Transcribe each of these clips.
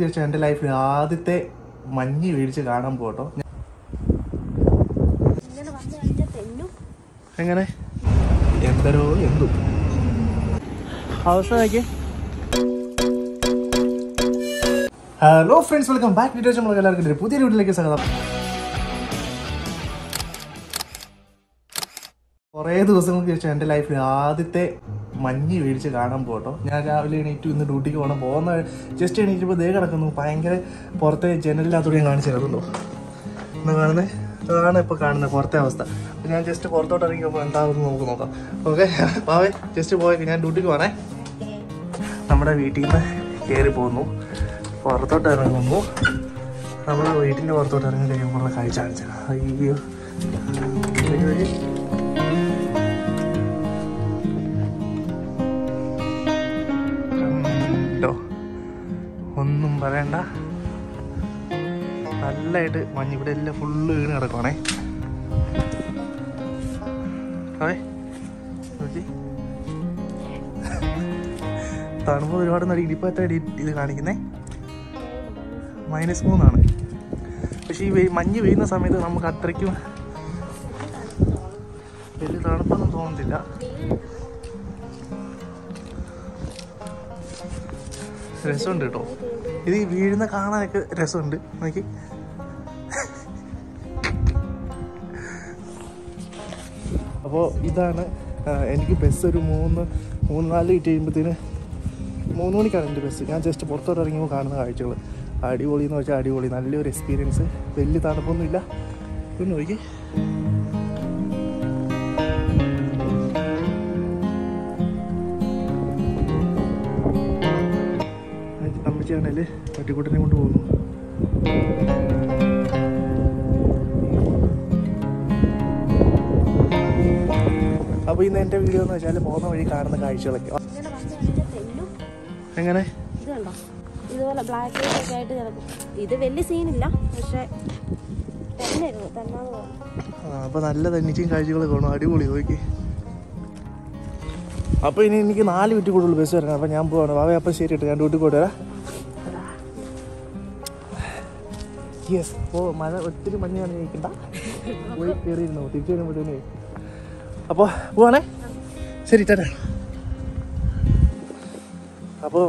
തീർച്ചയായും എന്റെ ലൈഫിൽ ആദ്യത്തെ മഞ്ഞ് വീഴ്ച കാണാൻ പോട്ടോ. എങ്ങനെ? എന്തരോ എന്തു? അവസ്ഥ hello friends welcome back video നമ്മൾ എല്ലാവർക്കും പുതിയ വീട്ടിലേക്ക് സ്വാഗതം. കുറേ ദിവസങ്ങൾക്ക് ശേഷം എന്റെ ലൈഫിൽ ആദ്യത്തെ മഞ്ഞ് വീഴ്ച കാണാൻ പോട്ടോ. ഞാൻ രാവിലെ എണീറ്റു ഇന്ന് ഡ്യൂട്ടിക്ക് പോകണം പോകുന്ന ജസ്റ്റ് എണീറ്റപ്പോൾ ദേ കിടക്കുന്നു. ഭയങ്കര പുറത്തെ ജനലിനകത്തൂടെ ഞാൻ കാണിച്ചു തരുന്നുണ്ടോ? എന്ന് കാണുന്നത് അതാണ് ഇപ്പോൾ കാണുന്നത് പുറത്തെ അവസ്ഥ. ഞാൻ ജസ്റ്റ് പുറത്തോട്ട് ഇറങ്ങിയപ്പോൾ എന്താകുമെന്ന് നമുക്ക് നോക്കാം. ഓക്കെ പാവേ ജസ്റ്റ് പോയി. ഞാൻ ഡ്യൂട്ടിക്ക് പോകണേ നമ്മുടെ വീട്ടിൽ നിന്ന് കയറി പോകുന്നു പുറത്തോട്ട് ഇറങ്ങുന്നു. നമ്മുടെ വീട്ടിന്റെ പുറത്തോട്ട് ഇറങ്ങി കഴിയുമ്പോഴുള്ള കാഴ്ച കാണിച്ചത് അയ്യോ. ഒന്നും നല്ലായിട്ട് മഞ്ഞ് ഇവിടെ എല്ലാം ഫുള്ള് വീണ് കിടക്കുവാണേ. അതെ തണുപ്പ് ഒരുപാട് നടി ഇടിപ്പോൾ എത്ര ഇത് കാണിക്കുന്നേ? മൈനസ് മൂന്നാണ്. പക്ഷേ ഈ മഞ്ഞ് വീഴുന്ന സമയത്ത് നമുക്ക് അത്രയ്ക്കും വലിയ തണുപ്പൊന്നും തോന്നുന്നില്ല രസമുണ്ട് കേട്ടോ. ഇത് വീഴുന്ന കാണാനൊക്കെ രസമുണ്ട്. നോക്കി. അപ്പോൾ ഇതാണ് എനിക്ക് ബസ് ഒരു മൂന്ന് മൂന്ന് നാല് കിട്ടി കഴിയുമ്പോഴത്തേന് മൂന്ന് മണിക്കാണ് എന്റെ ബസ് ഞാൻ ജസ്റ്റ് പുറത്തോട്ട് ഇറങ്ങിയപ്പോൾ കാണുന്ന കാഴ്ചകൾ അടിപൊളി എന്ന് വെച്ചാൽ അടിപൊളി. നല്ലൊരു എക്സ്പീരിയൻസ് വലിയ തണുപ്പൊന്നുമില്ല. ഒന്ന് നോക്കി. അമ്മച്ചാണല്ലേ പട്ടിക്കുട്ടനെ കൊണ്ട് പോകുന്നു അപ്പോൾ ഇന്ന് എന്റെ വീഡിയോ എന്ന് വെച്ചാൽ പോകുന്ന വഴി കാണുന്ന കാഴ്ചകളൊക്കെ. എങ്ങനെ? ഇതുപോലെ ബ്ലാക്ക് ഒക്കെ ആയിട്ട് ഇത് വലിയ സീനില്ല പക്ഷേ അപ്പോൾ നല്ല തന്നിച്ചും കാഴ്ചകളൊക്കെ കാണും. അടിപൊളി നോക്കി. അപ്പോൾ ഇനി എനിക്ക് നാല് മിനിറ്റ് കൂടുതൽ ബസ് വരണം. അപ്പോൾ ഞാൻ പോവാണ്. വാവേ അപ്പം ശരി കേട്ടോ. ഞാൻ ഡ്യൂട്ടി പോയിട്ട് വരാം. യെസ് ഓ മഴ ഒത്തിരി മഞ്ഞ് കാണിക്കണ്ട പോയി കയറിയിരുന്നു? തിരിച്ചു വരുമ്പോഴത്തേന്. അപ്പോൾ പോവാണേ? ശരി ചേട്ടാ അപ്പോൾ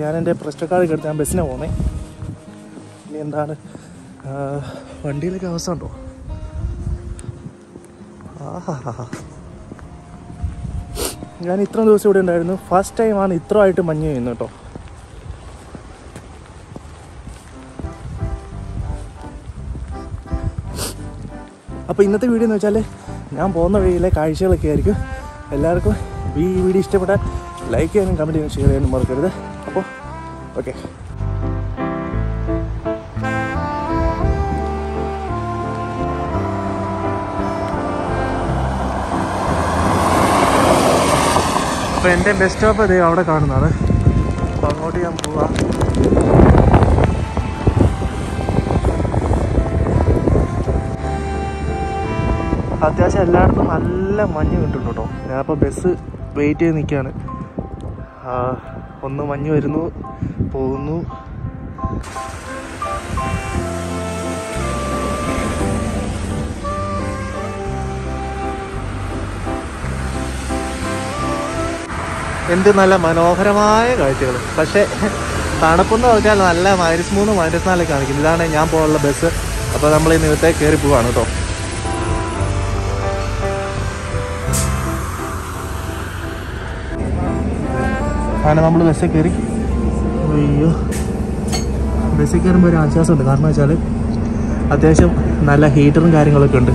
ഞാൻ എന്റെ പ്രശ്ന കാർഡ് എടുത്ത് ഞാൻ ബസ്സിനെ പോകണേ ഇനി എന്താണ്? വണ്ടിയിലേക്ക് അവസ്ഥ ഉണ്ടോ ഞാൻ ഇത്രയും ദിവസം ഇവിടെ ഉണ്ടായിരുന്നു. ഫസ്റ്റ് ടൈമാണ് ഇത്രയായിട്ട് മഞ്ഞ് ചെയ്യുന്നു കേട്ടോ. അപ്പോൾ ഇന്നത്തെ വീഡിയോ എന്ന് വെച്ചാൽ ഞാൻ പോകുന്ന വഴിയിലെ കാഴ്ചകളൊക്കെ ആയിരിക്കും. എല്ലാവർക്കും ഈ വീഡിയോ ഇഷ്ടപ്പെട്ടാൽ ലൈക്ക് ചെയ്യാനും കമന്റ് ചെയ്യാനും ഷെയർ ചെയ്യാനും മറക്കരുത്. അപ്പോൾ ഓക്കെ അപ്പോൾ എന്റെ ബെസ്റ്റ് സ്റ്റോപ്പ് അതേ അവിടെ കാണുന്നതാണ്. അപ്പോൾ അങ്ങോട്ട് ഞാൻ പോവാം. അത്യാവശ്യം എല്ലായിടത്തും നല്ല മഞ്ഞ് കിട്ടുന്നുണ്ട് കേട്ടോ. ഞാനിപ്പോൾ ബസ് വെയിറ്റ് ചെയ്ത് നിൽക്കുകയാണ് ഒന്ന് മഞ്ഞ് വരുന്നു പോകുന്നു. എന്ത് നല്ല മനോഹരമായ കാഴ്ചകൾ പക്ഷേ തണുപ്പെന്ന് പറഞ്ഞാൽ നല്ല മൈനസ് മൂന്ന് മൈനസ് നാല് കാണിക്കുന്നു. ഇതാണ് ഞാൻ പോകാനുള്ള ബസ് അപ്പോൾ നമ്മൾ ഈ ഇവിടുത്തെ കയറി പോവാണ് കേട്ടോ. അങ്ങനെ നമ്മൾ ബസ്സിൽ കയറി അയ്യോ ബസ്സിൽ കയറുമ്പോൾ ഒരു ആശ്വാസമുണ്ട്. കാരണം വെച്ചാൽ അത്യാവശ്യം നല്ല ഹീറ്ററും കാര്യങ്ങളൊക്കെ ഉണ്ട്.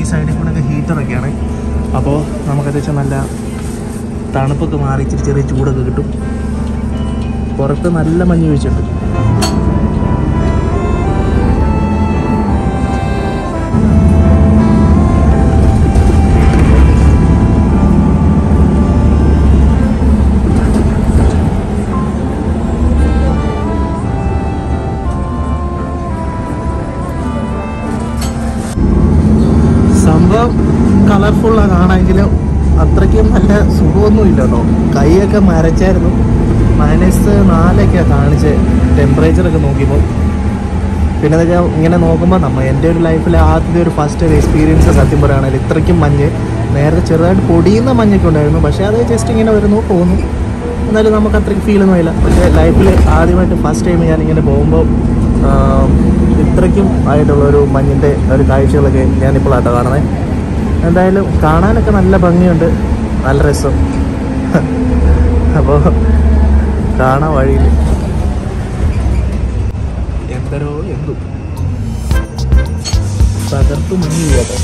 ഈ സൈഡിൽ കൂടെ ഒക്കെ ഹീറ്ററൊക്കെയാണ് അപ്പോൾ നമുക്ക് അത്യാവശ്യം നല്ല തണുപ്പൊക്കെ മാറി ഇച്ചിരി ചെറിയ ചൂടൊക്കെ കിട്ടും. പുറത്ത് നല്ല മഞ്ഞ് വീഴ്ചയുണ്ട്. കളർഫുള്ളാണ് അത്രയ്ക്കും നല്ല സുഖമൊന്നും ഇല്ല കേട്ടോ കൈയൊക്കെ മരച്ചായിരുന്നു. മൈനസ് നാലൊക്കെയാണ് കാണിച്ച്. ടെമ്പറേച്ചറൊക്കെ നോക്കിയപ്പോൾ. പിന്നെ വെച്ചാൽ ഇങ്ങനെ നോക്കുമ്പോൾ നമ്മൾ എന്റെ ഒരു ലൈഫിലെ ആദ്യത്തെ ഒരു ഫസ്റ്റ് ഒരു എക്സ്പീരിയൻസ് സത്യം പറയുകയാണെങ്കിൽ ഇത്രയ്ക്കും മഞ്ഞ്. നേരത്തെ ചെറുതായിട്ട് പൊടിയുന്ന മഞ്ഞൊക്കെ ഉണ്ടായിരുന്നു. പക്ഷേ അത് ജസ്റ്റ് ഇങ്ങനെ വരുന്നു പോകുന്നു. എന്നാലും നമുക്ക് അത്രയ്ക്ക് ഒന്നും ആയില്ല. പക്ഷേ ലൈഫിൽ ആദ്യമായിട്ട് ഫസ്റ്റ് ടൈം ഞാൻ ഇങ്ങനെ പോകുമ്പോൾ ഇത്രയ്ക്കും ആയിട്ടുള്ളൊരു മഞ്ഞിന്റെ ഒരു കാഴ്ചകളൊക്കെ ഞാനിപ്പോഴാട്ടോ കാണുന്നത്. എന്തായാലും കാണാനൊക്കെ നല്ല ഭംഗിയുണ്ട്. നല്ല രസം. അപ്പോൾ കാണാൻ വഴിയിൽ എന്തരോ എന്തു? തകർത്തു മഞ്ഞു കേട്ടോ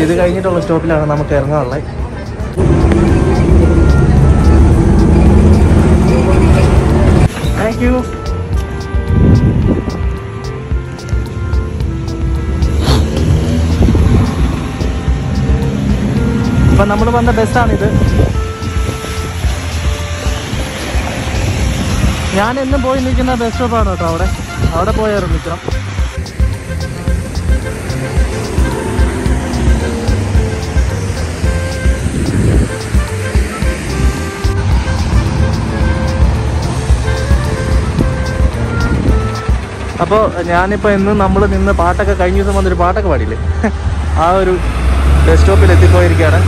അപ്പോൾ ഇത് കഴിഞ്ഞിട്ടുള്ള സ്റ്റോപ്പിലാണ് നമുക്ക് ഇറങ്ങാനുള്ളത് താങ്ക് യു അപ്പം നമ്മൾ വന്ന ബസ്സാണിത് ഞാൻ എന്നും പോയി നിൽക്കുന്ന ബസ് സ്റ്റോപ്പാണ് കേട്ടോ അവിടെ? അവിടെ പോയി നിൽക്കണം അപ്പോൾ ഞാനിപ്പോൾ ഇന്ന് നമ്മൾ നിന്ന് പാട്ടൊക്കെ കഴിഞ്ഞ ദിവസം വന്നൊരു പാട്ടൊക്കെ പാടിയില്ലേ? ആ ഒരു ബസ് സ്റ്റോപ്പിൽ എത്തിപ്പോയിരിക്കുകയാണ്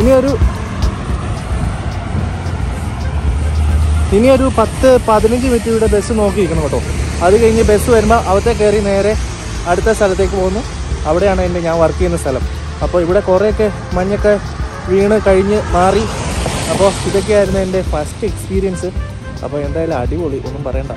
ഇനിയൊരു ഇനിയൊരു പത്ത് പതിനഞ്ച് മിനിറ്റ് ഇവിടെ ബസ് നോക്കിയിരിക്കണം കേട്ടോ. അത് കഴിഞ്ഞ് ബസ് വരുമ്പോൾ അവിടുത്തെ കയറി നേരെ അടുത്ത സ്ഥലത്തേക്ക് പോകുന്നു. അവിടെയാണ് എന്റെ ഞാൻ വർക്ക് ചെയ്യുന്ന സ്ഥലം. അപ്പോൾ ഇവിടെ കുറേയൊക്കെ മഞ്ഞൊക്കെ വീണ് കഴിഞ്ഞ് മാറി. അപ്പോൾ ഇതൊക്കെയായിരുന്നു എന്റെ ഫസ്റ്റ് എക്സ്പീരിയൻസ് അപ്പോൾ എന്തായാലും അടിപൊളി ഒന്നും പറയണ്ട.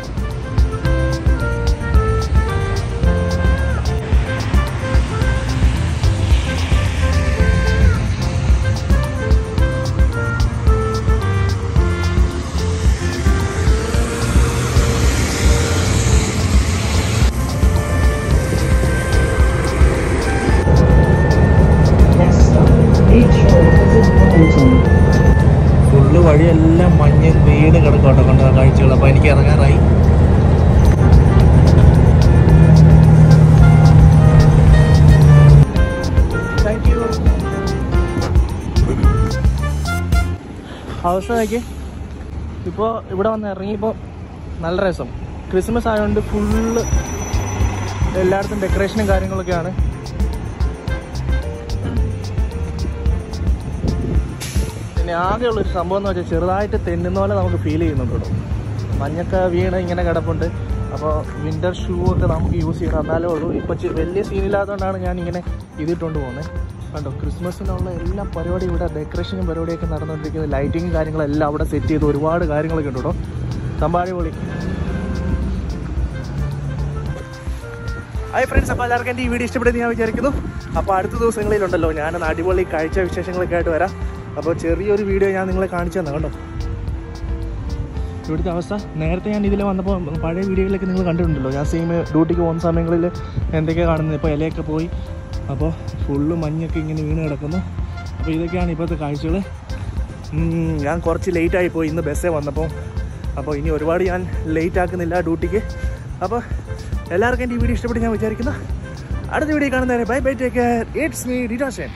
വഴിയെല്ലാം മഞ്ഞ് വീട് കിടക്കോട്ടെ കൊണ്ട് കാഴ്ചകൾ. അപ്പോൾ എനിക്ക് ഇറങ്ങാറായി. അവസ്ഥ നോക്കി ഇപ്പോൾ ഇവിടെ വന്ന് ഇറങ്ങിയപ്പോൾ നല്ല രസം. ക്രിസ്മസ് ആയതുകൊണ്ട് ഫുള്ള് എല്ലായിടത്തും ഡെക്കറേഷനും കാര്യങ്ങളൊക്കെയാണ്. പിന്നെ ആകെയുള്ളൊരു സംഭവം എന്ന് വെച്ചാൽ ചെറുതായിട്ട് തെന്നുന്ന പോലെ നമുക്ക് ഫീൽ ചെയ്യുന്നുണ്ട് മഞ്ഞൊക്കെ വീണ് ഇങ്ങനെ കിടപ്പുണ്ട്. അപ്പോൾ വിന്റർ ഷൂ ഒക്കെ നമുക്ക് യൂസ് ചെയ്യണം. എന്നാലേ ഉള്ളൂ. ഇപ്പോൾ വലിയ സീനില്ലാത്തതുകൊണ്ടാണ് ഞാൻ ഇങ്ങനെ ഇതിട്ടുകൊണ്ട് പോകുന്നത് കണ്ടോ? ക്രിസ്മസിനുള്ള എല്ലാ പരിപാടി ഇവിടെ ഡെക്കറേഷനും പരിപാടിയൊക്കെ നടന്നുകൊണ്ടിരിക്കുന്നത് ലൈറ്റിങ്ങും കാര്യങ്ങളെല്ലാം അവിടെ സെറ്റ് ചെയ്ത് ഒരുപാട് കാര്യങ്ങളൊക്കെ ഉണ്ട് കേട്ടോ തമ്പാടി പൊളി ഹായ് ഫ്രണ്ട്സ് അപ്പോൾ എല്ലാവർക്കും എന്റെ ഈ വീഡിയോ ഇഷ്ടപ്പെടുന്ന ഞാൻ വിചാരിക്കുന്നു. അപ്പോൾ അടുത്ത ദിവസങ്ങളിലുണ്ടല്ലോ ഞാനൊന്ന് അടിപൊളി കാഴ്ച വിശേഷങ്ങളൊക്കെ ആയിട്ട് വരാം. അപ്പോൾ ചെറിയൊരു വീഡിയോ ഞാൻ നിങ്ങളെ കാണിച്ചു തന്നെ കണ്ടോ ഇവിടുത്തെ അവസ്ഥ. നേരത്തെ ഞാൻ ഇതിൽ വന്നപ്പോൾ പഴയ വീഡിയോയിലൊക്കെ നിങ്ങൾ കണ്ടിട്ടുണ്ടല്ലോ. ഞാൻ സെയിം ഡ്യൂട്ടിക്ക് പോകുന്ന സമയങ്ങളിൽ എന്തൊക്കെയാണ് കാണുന്നത്? ഇപ്പോൾ ഇലയൊക്കെ പോയി. അപ്പോൾ ഫുള്ള് മഞ്ഞൊക്കെ ഇങ്ങനെ വീണ് കിടക്കുന്നു. അപ്പോൾ ഇതൊക്കെയാണ് ഇപ്പോഴത്തെ കാഴ്ചകൾ ഞാൻ കുറച്ച് ലേറ്റായി പോയി. ഇന്ന് ബസ്സേ വന്നപ്പോൾ അപ്പോൾ ഇനി ഒരുപാട് ഞാൻ ലേറ്റ് ആക്കുന്നില്ല ഡ്യൂട്ടിക്ക് അപ്പോൾ എല്ലാവർക്കും എന്റെ ഈ വീഡിയോ ഇഷ്ടപ്പെട്ട് ഞാൻ വിചാരിക്കുന്നു. അടുത്ത വീഡിയോ കാണുന്നവരെ bye bye take care it's me ഡിറ്റാഷൻ